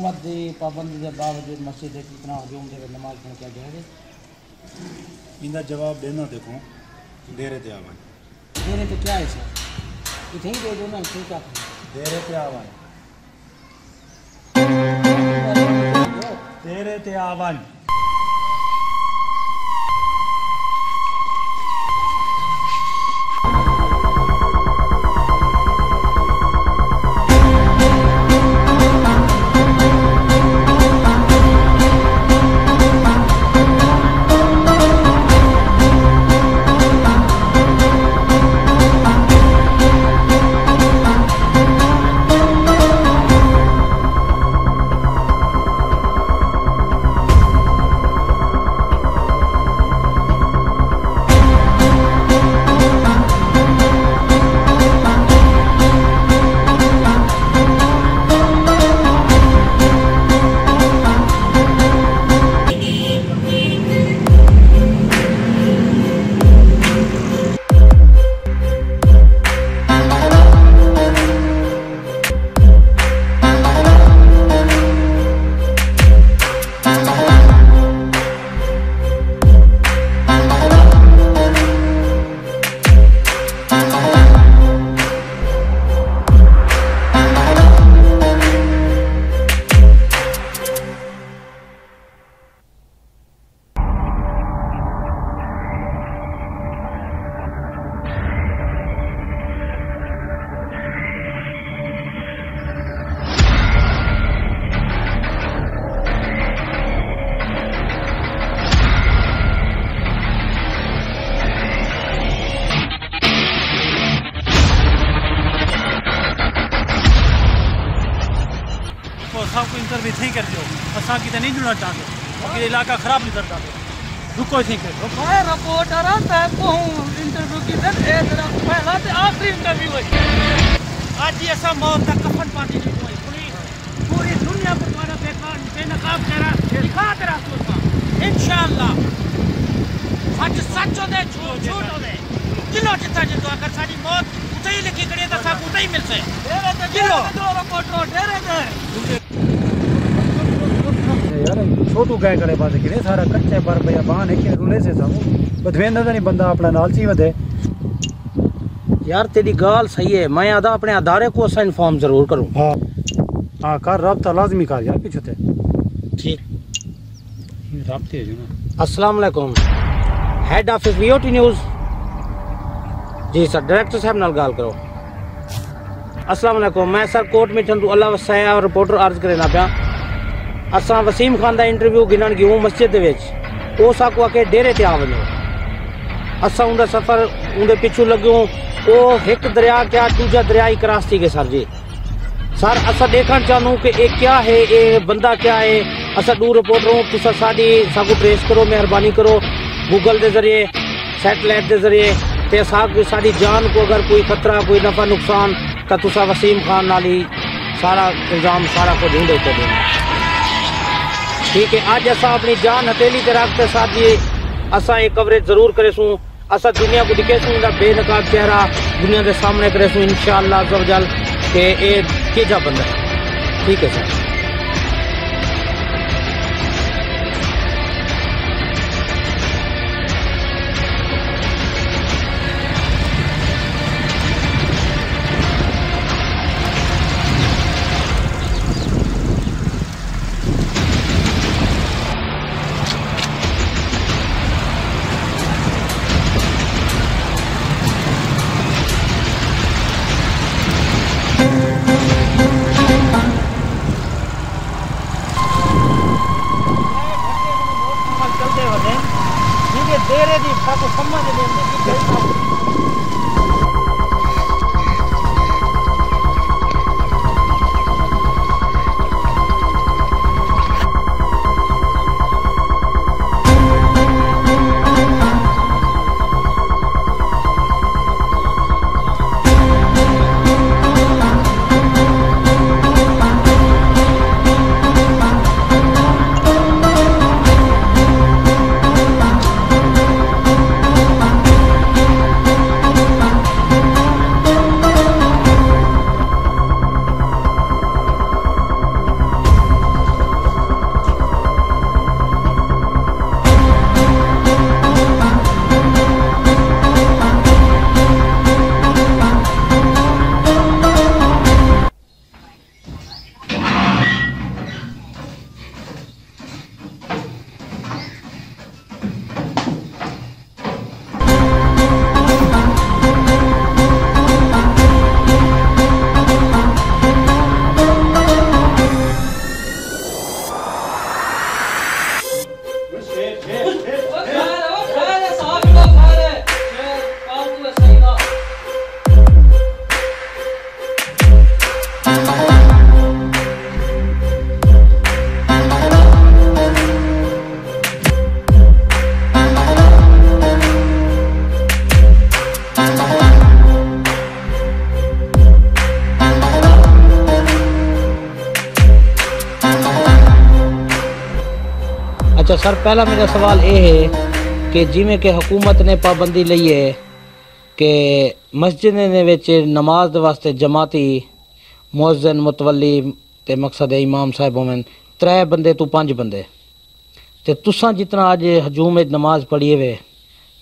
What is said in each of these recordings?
हुकूमत की पाबंदी के बावजूद मस्जिद कितना हजूम दे नमाज़ पढ़ के जाए इनका जवाब देना देखो डेरे पे आवा डेरे पे क्या है सर? इतने ही दे दो ना इतने क्या डेरे पे आवा डेरे पे आवन सबको इंटरव्यू थी कर दियो। असां की नहीं जुड़ना चाहते बाकी इलाका खराब नहीं करता रुको थी कर मैं रिपोर्टर हाँ मैं को इंटरव्यू की दिन ए तेरा पहला ते आखिरी इंटरव्यू है। आज ही ऐसा मौत का कफन पार्टी नहीं हुई पूरी पूरी दुनिया को तुम्हारा बेकार बेनकाब तेरा दिखा तेरा सोचना इंशाअल्लाह। सच सच होते झूठ झूठ होते जिलो जितना जितो अगर साडी मौत उते ही लिखी कड़ी तो सब उते ही मिलसे। डेरे ते किलो। डेरे दो छोटू गए करे पास किने सारा कच्चे पर भैया बाहन है कि रुले से सामू। बदवेंदा नहीं बंदा अपना नालची वदे यार तेरी गाल सही है मैं आधा अपने अदारे को असा इन्फॉर्म ज़रूर करूँ। हाँ। हाँ कर रब्ता लाजमी कर यार पीछे ठीक। रब्ते है जो ना अस्सलाम वालेकुम। हेड न्यूज़ जी सर डायरेक्टर साहब नाल गाल करो। अस्सलाम मैं सर कोर्ट में चंदू अल्लाह वसाया और रिपोर्टर अर्ज़ करना पिया। असां वसीम खान का इंटरव्यू गिनण गयूं मस्जिद विच। ओ साको आके डेरे ते आ वञो असां उनदा सफ़र उनदे पिछू लॻियूं ओ हिकु दरिया क्या दूजा दरिया ही क्रॉस थी गए सर जी। सर, असां देखण चाहूँ कि ये क्या है ये बंदा क्या है? असां दू रिपोर्टर हूँ तुसा साडी साकू ट्रेस करो, मेहरबानी करो, गूगल के ज़रिए, सैटेलाइट के ज़रिए, ते साडी जान को अगर कोई खतरा, कोई नफा, नुकसान तो तुसा वसीम खान नाल सारा इल्ज़ाम, सारा को ढूंढे के देना। ठीक है, आज अस अपनी जान हथेली ते रख साथ ये असां ये कवरेज ज़रूर करेसू। अस दुनिया को दिखेसूं, इनका बेनकाब चेहरा दुनिया के सामने करेसूं, इंशाअल्लाह अज़्ज़वजल, के ये केजा बंदा। ठीक है, सर। तो सर, पहला मेरा सवाल ये है कि जिमें कि हुकूमत ने पाबंदी ली है कि मस्जिद ने नमाज़ वास्ते जमाती मुअजन मुतवली ते मकसद इमाम साहब होवन त्रै बंदे तू पंज बंदे। ते तुसा जितना अज हजूम नमाज़ पढ़ी वे,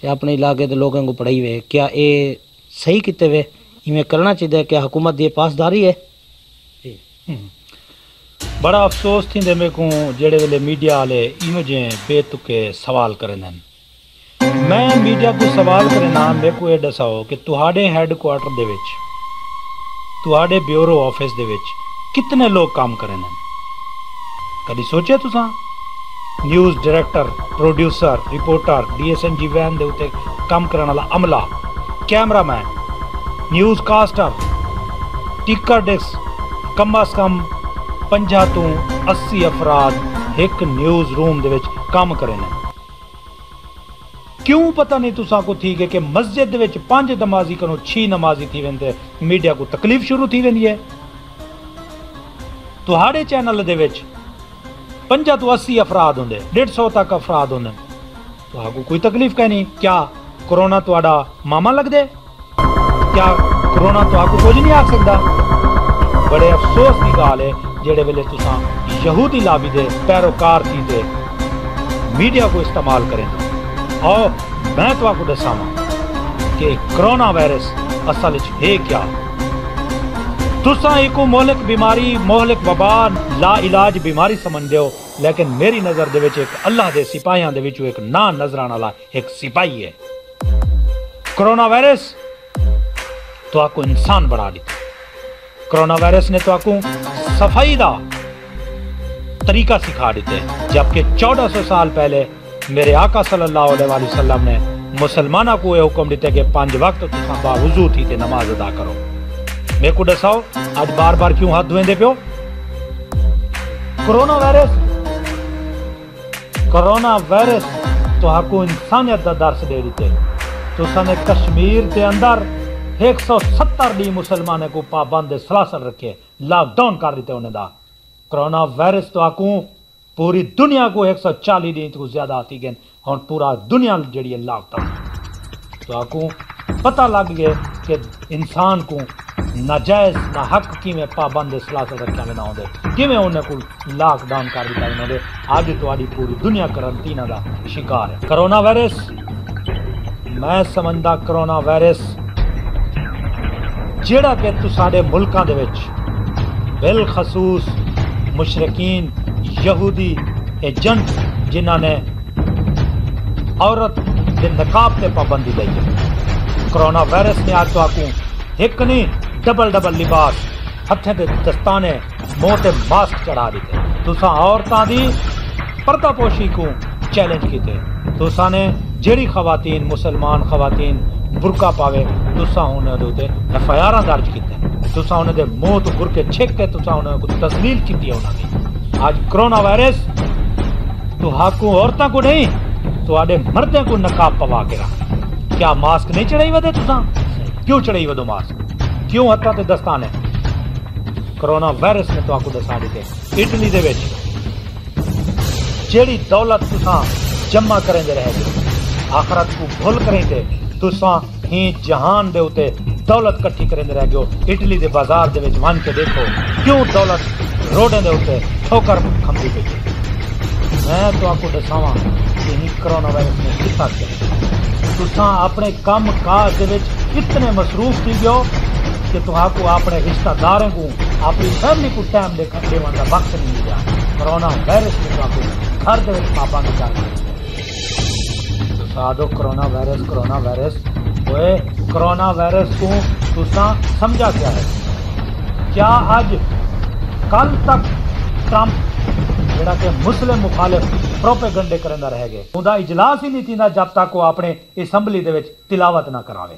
ते अपने इलाके के लोगों को पढ़ाई वे, क्या ये सही किते वे? इवें करना चाहिए क्या हुकूमत की पासदारी है? जी। बड़ा अफसोस थींदे मेरे को जेड़े वेले मीडिया वाले इहो जे बेतुके सवाल करंदा आहिनि मैं मीडिया को सवाल करना मेरे को ਇਹ ਦੱਸਾਓ ਕਿ ਤੁਹਾਡੇ ਹੈੱਡਕੁਆਟਰ ਦੇ ਵਿੱਚ ਤੁਹਾਡੇ ਬਿਊਰੋ ਆਫਿਸ ਦੇ ਵਿੱਚ ਕਿੰਨੇ ਲੋਕ ਕੰਮ ਕਰਦੇ ਨੇ ਕਦੀ ਸੋਚਿਆ ਤੁਸੀਂ news director producer reporter DSNG van ਦੇ ਉੱਤੇ ਕੰਮ ਕਰਨ ਵਾਲਾ ਅਮਲਾ cameraman news caster ticker desk ਕਮ ਅਸ ਕਮ 50 ਤੋਂ 80 ਅਫਰਾਦ ਇੱਕ ਨਿਊਜ਼ ਰੂਮ ਦੇ ਵਿੱਚ ਕੰਮ ਕਰੇ ਨੇ। ਕਿਉਂ ਪਤਾ ਨਹੀਂ ਤੁਸਾਂ ਕੋ ਠੀਕ ਹੈ ਕਿ ਮਸਜਿਦ ਦੇ ਵਿੱਚ ਪੰਜ ਨਮਾਜ਼ੀ ਕਰੋ ਛੇ ਨਮਾਜ਼ੀ ਥੀ ਵੰਦੇ ਮੀਡੀਆ ਕੋ ਤਕਲੀਫ ਸ਼ੁਰੂ ਥੀ ਵੰਦੀ ਹੈ। ਤੁਹਾਡੇ ਚੈਨਲ ਦੇ ਵਿੱਚ 50 ਤੋਂ 80 ਅਫਰਾਦ ਹੁੰਦੇ 150 ਤੱਕ ਅਫਰਾਦ ਹੁੰਦੇ ਤੁਹਾਨੂੰ ਕੋਈ ਤਕਲੀਫ ਕਹ ਕਿਆ ਕਰੋਨਾ ਤੁਹਾਡਾ ਮਾਮਾ ਲੱਗਦੇ ਕਿਆ ਕਰੋਨਾ ਤੁਹਾਨੂੰ ਕੁਝ ਨਹੀਂ ਆ ਸਕਦਾ? ਬੜੇ ਅਫਸੋਸ ਦੀ ਗੱਲ ਹੈ जेड़े वेले यहूदी लाबी दे, पैरोकार मीडिया को इस्तेमाल करें और मैं तो आपको कि कोरोना वायरस असल है क्या? तुसा एक मोहलक बीमारी, मोहलक वबा ला इलाज बीमारी समझ हो, लेकिन मेरी नज़र एक अल्लाह के सिपाहियों के एक ना नज़र आने वाला एक सिपाही है। कोरोना वायरस तो आपको इंसान बना दी कोरोना वायरस ने तो आपको सफ़ाई दा तरीका सिखा देते। जबकि 1400 साल पहले मेरे आका सल्लल्लाहु अलैहि वसल्लम ने मुसलमाना को यह हुक्म दिते कि पाँच वक्त तुसा बावजू थी नमाज़ अदा करो। मेरे को दसाओ आज बार बार क्यों हाथ धोएंदे पियो? Corona virus. कोरोना वायरस तो आपको इंसानियत का दर्श दे देते। तो कश्मीर के अंदर एक सौ सत्तर ॾींहं मुसलमान को पाबंद सलासल रखे लॉकडाउन कर दिते उन कोरोना वायरस तो आकू, पूरी दुनिया को एक सौ चालीह ॾींहं तूं ज़्यादा आती गए और पूरा दुनिया जड़ी है लॉकडाउन तो आकू, पता लग गए कि इंसान को नाजायज़ ना हक किवें पाबंद सलासल रखिया वेंदा हूंदे। किवें उन को लॉकडाउन कर दिता वेंदा हूंदे अॼु पूरी दुनिया करंटीना का शिकार है। कोरोना वायरस मैं समझदा कोरोना वायरस ਜਿਹੜਾ ਕਿ ਤੁਹਾਡੇ ਮੁਲਕਾਂ ਦੇ ਵਿੱਚ ਬਿਲ ਖਸੂਸ ਮੁਸ਼ਰਕੀਨ ਯਹੂਦੀ ਏਜੰਟ ਜਿਨ੍ਹਾਂ ਨੇ ਔਰਤ ਦੇ ਨਕਾਬ ਤੇ ਪਾਬੰਦੀ ਲਈ ਹੈ कोरोना वायरस ने आज तो आपको एक नहीं डबल डबल लिबास हथे ते दस्ताने मुंह ते मास्क चढ़ा दिते तुसा औरतां दी पर्दापोशी को चैलेंज कीते तुसा ने जेड़ी खवातीन मुसलमान खवातीन बुरका पावे तुसा उन्हें दे उते एफ आई आर दर्ज कीते तुसा उन्हें दे मुंह तो बुरके छेक के तुसा उन्हें को तस्लील कीती है उन्हें दी आज कोरोना वायरस तो हाकू औरतां को नहीं ਤੁਹਾਡੇ ਮਰਦਾਂ को नकाब पवा के रख क्या मास्क नहीं चढ़ाई वदे तुसा क्यों चढ़ाई वदो मास्क क्यों हत्था ते दस्ताने कोरोना वायरस ने तो दसा दिते इटली दे विच जेड़ी दौलत तुसा जमा करेंदे रह गए आखरत को भुल करेंदे तुसा ही जहान दे उते दौलत इकट्ठी करेंदे रह गयो। इटली दे बाज़ार दे विच वन के देखो, क्यों दौलत रोडें दे उते ठोकर खंदी पई? मैं तो आपको दसावां कि ही कोरोना वायरस ने कितना किया? तुसा अपने कम काज दे विच इतने मसरूफ थी गयो कि तुहाको अपने रिश्तेदारों को, अपनी फैमिली को टाइम देकर देवन का वक्त नहीं मिला कोरोना वायरस ने तुहाको घर दे विच पाबंद कर दिया तुसा आदो कोरोना वायरस कोरोना वायरस ओए कोरोना वायरस को तुसा समझा क्या है क्या आज कल तक ट्रंप ਜਿਹੜਾ ਕਿ ਮੁਸਲਿਮ ਮੁਖਾਲਿਫ ਪ੍ਰੋਪੇਗੈਂਡੇ ਕਰਦਾ ਰਹਿ ਗਏ ਉਹਦਾ ਇਜਲਾਸ ਹੀ ਨਹੀਂ ਥੀਂਦਾ ਜਦ ਤੱਕ ਉਹ ਆਪਣੇ ਅਸੈਂਬਲੀ ਦੇ ਵਿੱਚ ਤਿਲਾਵਤ ਨਾ ਕਰਾਵੇ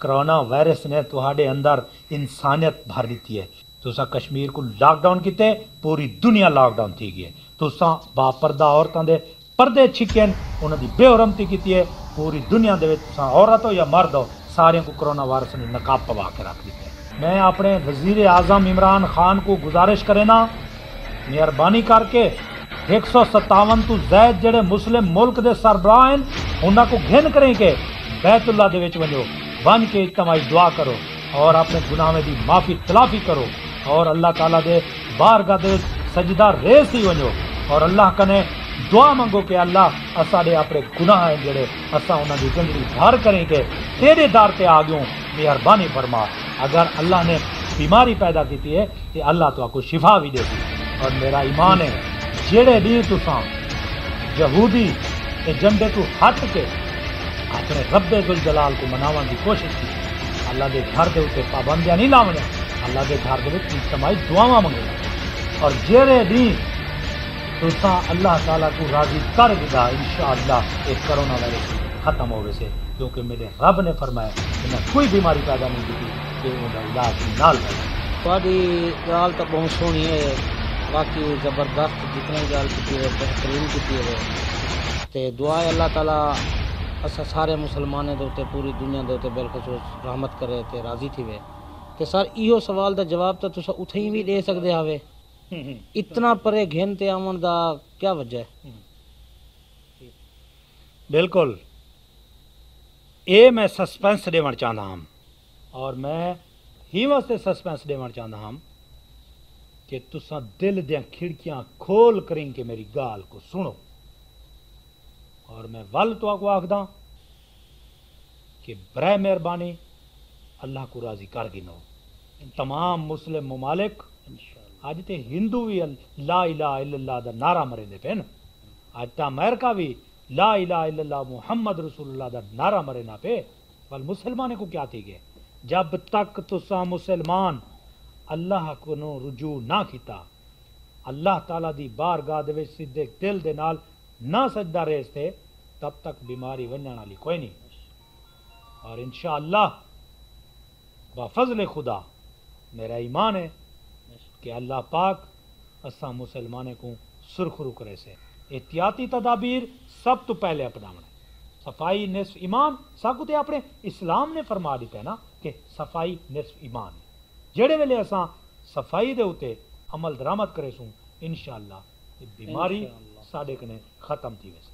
कोरोना वायरस ने ਤੁਹਾਡੇ ਅੰਦਰ ਇਨਸਾਨੀਅਤ ਭਰ ਦਿੱਤੀ ਹੈ ਤੁਸੀਂ ਕਸ਼ਮੀਰ ਕੋ ਲਾਕਡਾਊਨ ਕੀਤੇ ਪੂਰੀ ਦੁਨੀਆ ਲਾਕਡਾਊਨ ਥੀ ਗਈ ਹੈ ਤੁਸੀਂ ਬਾਪਰਦਾ ਔਰਤਾਂ ਦੇ ਪਰਦੇ ਛਿੱਕੇ ਨੇ ਉਹਨਾਂ ਦੀ ਬੇਹਰਮਤੀ ਕੀਤੀ ਹੈ ਪੂਰੀ ਦੁਨੀਆ ਦੇ ਵਿੱਚ ਤੁਸੀਂ ਔਰਤ ਹੋ ਜਾਂ ਮਰਦ ਹੋ ਸਾਰਿਆਂ को कोरोना वायरस ने नकाब पवा के रख दिया है मैं अपने वजीर आजम इमरान खान को गुजारिश करे ना ਮਿਹਰਬਾਨੀ ਕਰਕੇ 157 ਤੋਂ ਜ਼ਾਇਦ ਜਿਹੜੇ ਮੁਸਲਿਮ ਮੁਲਕ ਦੇ ਸਰਬਰਾਹ ਹਨ, ਉਹਨਾਂ ਕੋ ਘਿਨ ਕਰੇ ਕਿ ਬੈਤੁੱਲਾ ਦੇ ਵਿੱਚ ਵੰਜੋ। ਬਨ ਕੇ ਇਤਮਾਈ ਦੁਆ ਕਰੋ ਔਰ ਆਪਣੇ ਗੁਨਾਹਾਂ ਦੀ ਮਾਫੀ, ਤਲਾਫੀ ਕਰੋ ਔਰ ਅੱਲਾਹ ਤਾਲਾ ਦੇ ਬਾਰਗਾਹ ਦੇ ਸਜਦਾ ਰੇਸ ਹੀ ਵੰਜੋ। ਔਰ ਅੱਲਾਹ ਕਨੇ ਦੁਆ ਮੰਗੋ ਕਿ ਅੱਲਾਹ ਅਸਾਂ ਦੇ ਆਪਣੇ ਗੁਨਾਹ ਹੈ ਜਿਹੜੇ ਅਸਾਂ ਉਹਨਾਂ ਦੀ ਗੰਦਗੀ ਧਾਰ ਕਰੇ ਕਿ ਤੇਰੇ ਦਰ ਤੇ ਆ ਗਿਓ। ਮਿਹਰਬਾਨੀ ਫਰਮਾ। ਅਗਰ ਅੱਲਾਹ ਨੇ ਬਿਮਾਰੀ ਪੈਦਾ ਕੀਤੀ ਹੈ, ਤੇ ਅੱਲਾ ਤੁਹਾਨੂੰ ਸ਼ਿਫਾ ਵੀ ਦੇਵੇ और मेरा ईमान है, जेड़े दिन तुसा, यहूदी एजेंडे तू हट के अपने रबे गुल जलाल को मनावन की कोशिश की। अल्लाह के घर के उत्ते पाबंदियाँ नहीं लावने अल्लाह के घर के समाई दुआव मंगे और जेड़े दिन तुसा अल्लाह तला को राज़ी कर दिता इन शाह कोरोना वायरस खत्म हो गए क्योंकि मेरे रब ने फरमाया इन्हें कोई बीमारी पैदा नहीं की इलाज नाल तो बहुत सोनी है बाकी ज़बरदस्त जितने भी की है बेहतरीन की है तो दुआ अल्लाह तला, असा सारे मुसलमान के पूरी दुनिया के उत्ते बिलखसूस रहमत करे तो राज़ी थी वे। तो सर, इहो सवाल का जवाब तो तुम उतें भी दे सकते हावे इतना परे घेन ते आवन दा क्या वजह है? बिल्कुल। ये मैं सस्पेंस देवण चाहता हम और मैं ही वास्ते सस्पेंस देवण चाहता हम कि तुसा दिल दया खिड़कियाँ खोल करें कि मेरी गाल को सुनो और मैं वल तो आगो आखदा कि बर मेहरबानी अल्लाह को राज़ी कर गिनो तमाम मुस्लिम ममालिक अज तो हिंदू भी ला इला इला का नारा मरेंदे पे न। अज तो अमेरिका भी ला इला इला मुहम्मद रसूलुल्लाह का नारा मरे ना पे। पर मुसलमान को क्या थी गए जब तक तुसा मुसलमान अल्लाह को रुजू ना कीता। अल्लाह ताला दी बारगाह दे विच सिद्धे दिल दे नाल ना सजदा रेस थे तब तक बीमारी वणन वाली कोई नहीं। और इन बफजल खुदा, मेरा ईमान है कि अल्लाह पाक असा मुसलमाने को सुरखरू करे से। एहतियाती तदाबीर सब तो पहले अपनावना सफ़ाई निसफ ईमान, सब ते अपने इस्लाम ने फरमा दिता है ना कि सफ़ाई निसफ ईमान है। जेड़े वेले असां सफ़ाई के उते अमल दरामद करे सूं ये बीमारी साडे कने खत्म थी वैसे।